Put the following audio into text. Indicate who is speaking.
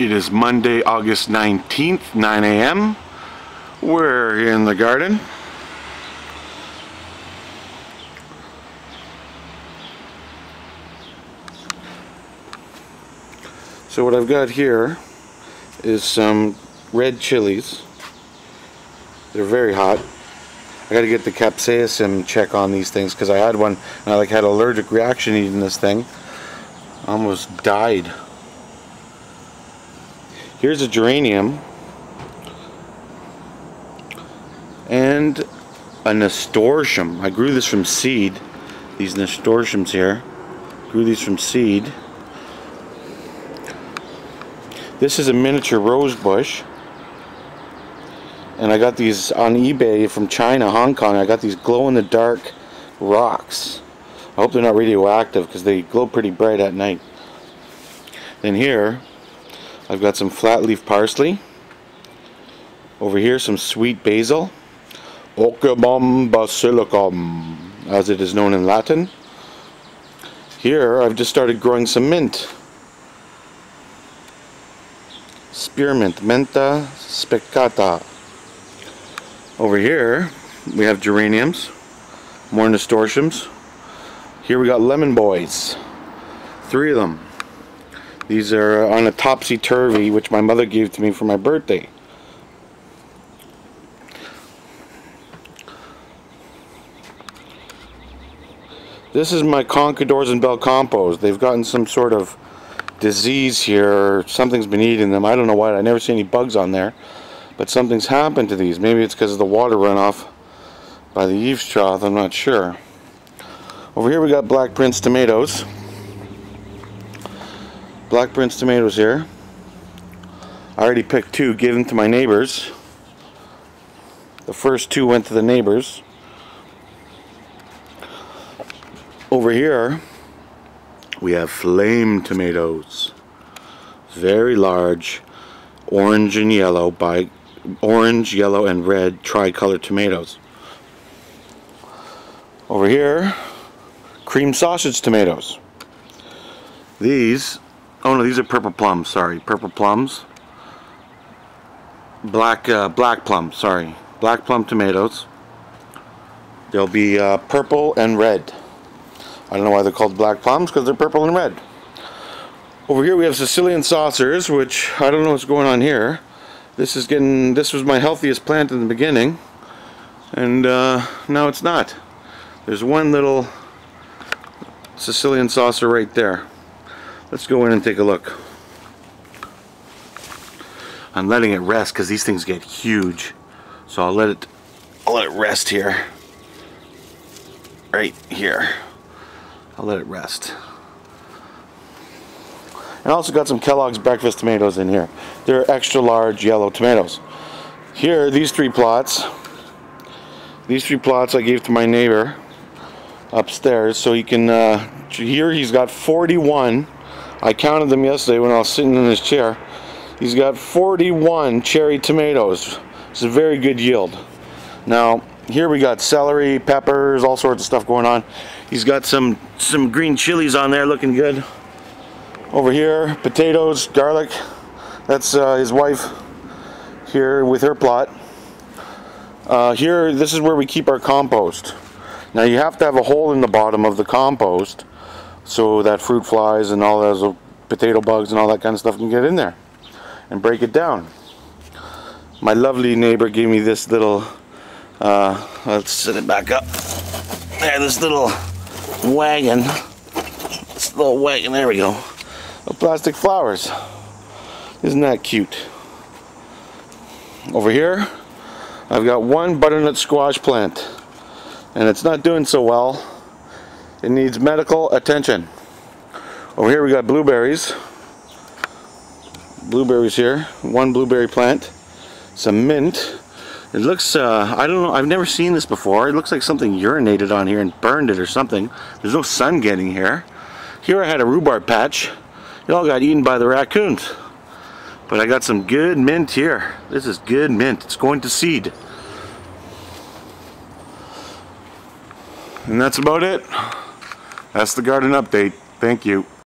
Speaker 1: It is Monday, August 19th, 9 a.m. We're in the garden. So what I've got here is some red chilies. They're very hot. I got to get the capsaicin check on these things because I had one and I like had allergic reaction eating this thing. Almost died. Here's a geranium. And a nasturtium. I grew this from seed. These nasturtiums here. Grew these from seed. This is a miniature rose bush. And I got these on eBay from China, Hong Kong. I got these glow-in-the-dark rocks. I hope they're not radioactive because they glow pretty bright at night. Then here, I've got some flat leaf parsley. Over here some sweet basil. Ocimum basilicum, as it is known in Latin. Here I've just started growing some mint. Spearmint, Mentha spicata. Over here we have geraniums, more nasturtiums. Here we got lemon boys, three of them. These are uh, on a topsy-turvy, which my mother gave to me for my birthday. This is my Conquistadors and Belcampos. They've gotten some sort of disease here. Something's been eating them. I don't know why. I never see any bugs on there. But something's happened to these. Maybe it's because of the water runoff by the eaves trough. I'm not sure. Over here we got Black Prince tomatoes. Black Prince tomatoes here. I already picked two, gave them to my neighbors. The first two went to the neighbors. Over here, we have flame tomatoes. Very large, orange and yellow by orange, yellow, and red tricolor tomatoes. Over here, cream sausage tomatoes. These Oh no, these are purple plums. Sorry, purple plums. Black uh, black plum. Sorry, black plum tomatoes. They'll be uh, purple and red. I don't know why they're called black plums because they're purple and red. Over here we have Sicilian saucers, which I don't know what's going on here. This is getting. This was my healthiest plant in the beginning, and uh, now it's not. There's one little Sicilian saucer right there. Let's go in and take a look. I'm letting it rest because these things get huge. So I'll let it I'll let it rest here. Right here. I'll let it rest. And I also got some Kellogg's breakfast tomatoes in here. They're extra large yellow tomatoes. Here, these three plots. These three plots I gave to my neighbor upstairs so he can uh, here he's got 41 I counted them yesterday when I was sitting in his chair. He's got 41 cherry tomatoes. It's a very good yield. Now, here we got celery, peppers, all sorts of stuff going on. He's got some, some green chilies on there looking good. Over here, potatoes, garlic. That's uh, his wife here with her plot. Uh, here, this is where we keep our compost. Now you have to have a hole in the bottom of the compost so that fruit flies and all those potato bugs and all that kind of stuff can get in there and break it down. My lovely neighbor gave me this little, uh, let's set it back up. There, this little wagon, this little wagon, there we go, of plastic flowers. Isn't that cute? Over here, I've got one butternut squash plant and it's not doing so well it needs medical attention. Over here we got blueberries. Blueberries here. One blueberry plant. Some mint. It looks, uh, I don't know, I've never seen this before. It looks like something urinated on here and burned it or something. There's no sun getting here. Here I had a rhubarb patch. It all got eaten by the raccoons. But I got some good mint here. This is good mint. It's going to seed. And that's about it. That's the garden update. Thank you.